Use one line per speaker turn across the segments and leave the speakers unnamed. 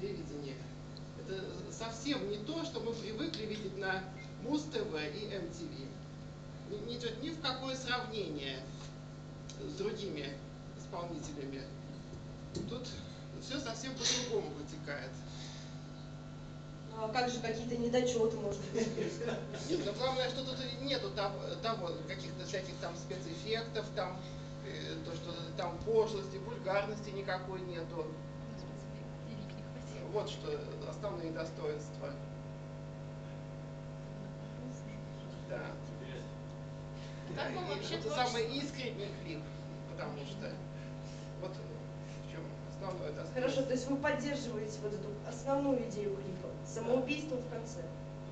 телевидении. Это совсем не то, что мы привыкли видеть на Муз-ТВ и МТВ. Не, идет ни в какое сравнение с другими исполнителями. Тут все совсем по-другому протекает.
Ну, а как же какие-то недочеты, может быть?
Нет, но главное, что тут нету того, того каких-то всяких там спецэффектов, там, э, то, что там пошлости, вульгарности никакой нету. Вот что основные достоинства. Да.
Как
и
вообще
это
творчество?
самый искренний клип, потому что вот в чем основное достоинство.
Хорошо, то есть вы поддерживаете вот эту основную идею клипа, самоубийство в конце.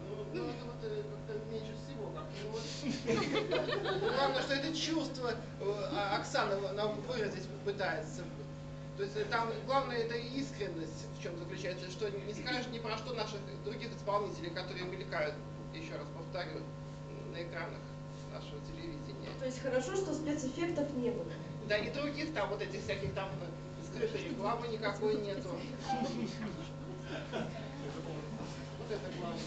Ну, ну, это вот э, как-то меньше всего как ну. Главное, что это чувство э, Оксана нам выразить пытается. То есть э, там главное это искренность в чем заключается, что не скажешь ни про что наших других исполнителей, которые мелькают, еще раз повторю, на экранах нашего телевидения.
То есть хорошо, что спецэффектов не было.
Да, и других там вот этих всяких там э, скрытой рекламы никакой нету. Вот это главное.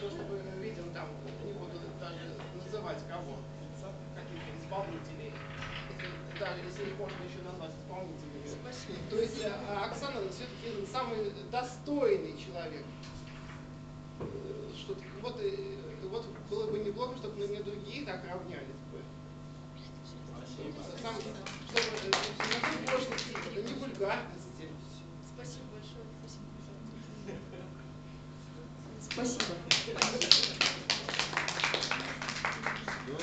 То, что мы видим там, не буду даже называть кого, каких-то исполнителей. Если- даже если их можно еще назвать исполнителями.
Спасибо.
То есть а, Оксана все-таки самый достойный человек. Э, Что вот, э, вот было бы неплохо, чтобы на нее другие так равнялись бы. Сам, чтобы э, никакой пошлости, не вульгарности.
Спасибо большое.
Спасибо.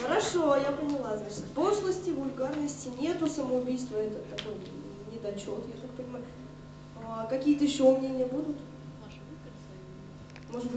Хорошо, я поняла. Значит, пошлости, вульгарности нету, самоубийства это такой недочет, я так понимаю. А какие-то еще мнения будут? Может быть,